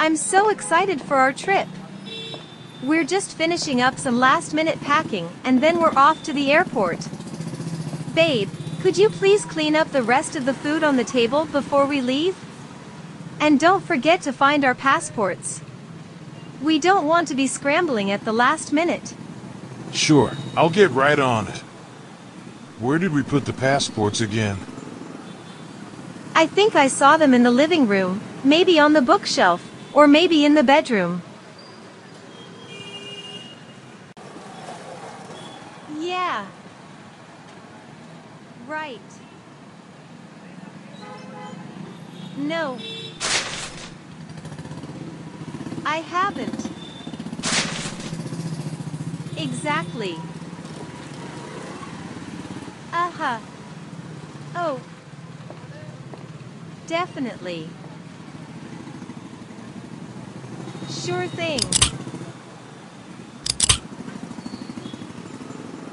I'm so excited for our trip. We're just finishing up some last minute packing, and then we're off to the airport. Babe, could you please clean up the rest of the food on the table before we leave? And don't forget to find our passports. We don't want to be scrambling at the last minute. Sure, I'll get right on it. Where did we put the passports again? I think I saw them in the living room, maybe on the bookshelf, or maybe in the bedroom. Yeah. Right. No. I haven't. Exactly. Uh-huh. Oh. Definitely. Sure thing.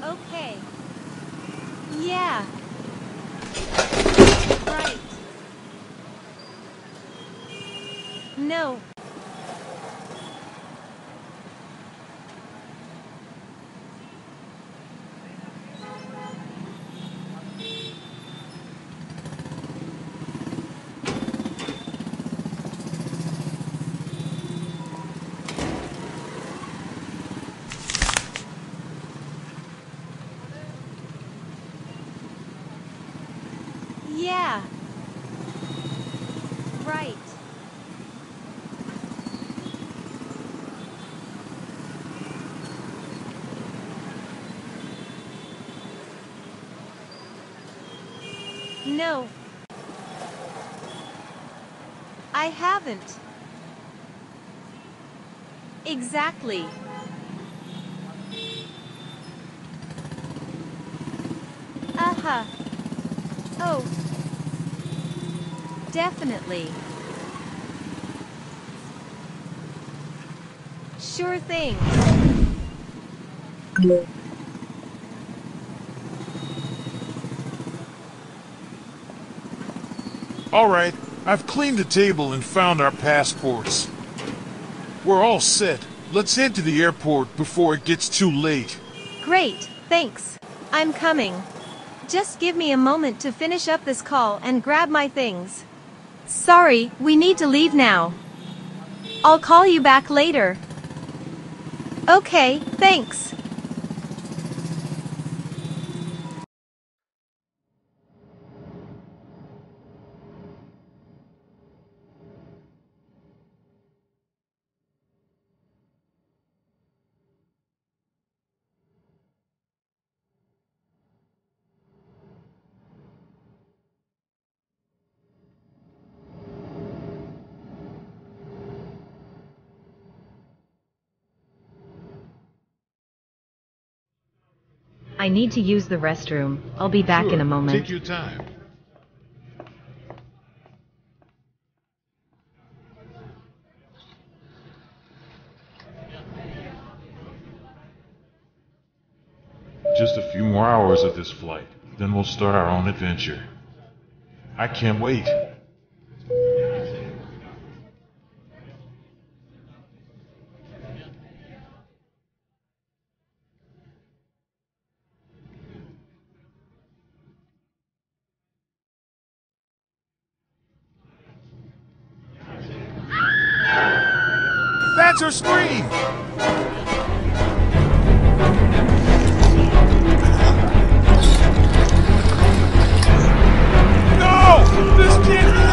Okay. Yeah. Right. No. Yeah. Right. No. I haven't. Exactly. Uh-huh. Oh. Definitely. Sure thing. All right, I've cleaned the table and found our passports. We're all set. Let's head to the airport before it gets too late. Great, thanks. I'm coming. Just give me a moment to finish up this call and grab my things. Sorry, we need to leave now. I'll call you back later. Okay, thanks. I need to use the restroom. I'll be back in a moment. Take your time. Just a few more hours of this flight, then we'll start our own adventure. I can't wait. That's her scream! No! This can't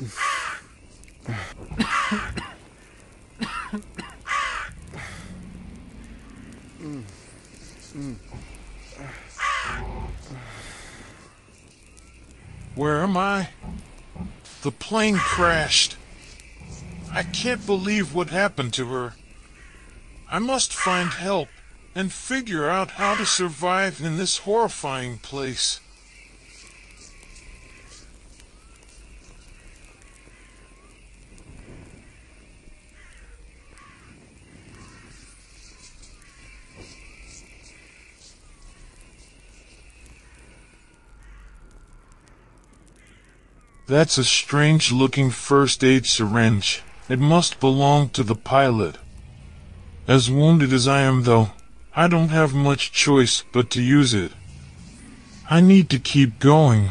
Where am I? The plane crashed. I can't believe what happened to her. I must find help and figure out how to survive in this horrifying place. That's a strange looking first aid syringe. It must belong to the pilot. As wounded as I am, though, I don't have much choice but to use it. I need to keep going.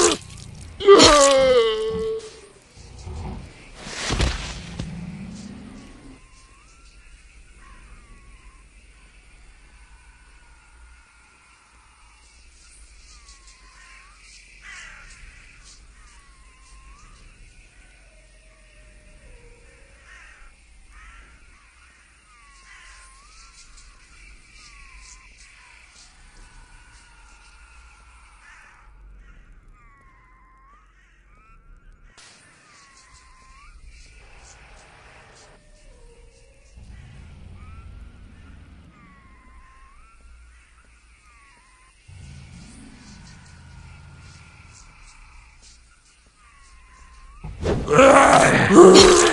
Ugh!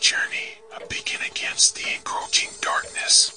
Journey, a beacon against the encroaching darkness.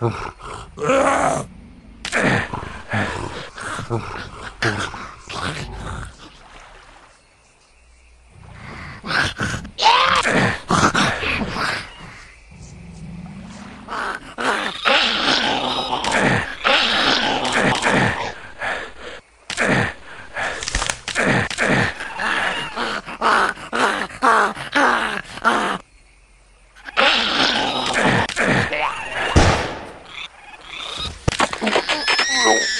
Ugh. Yeah.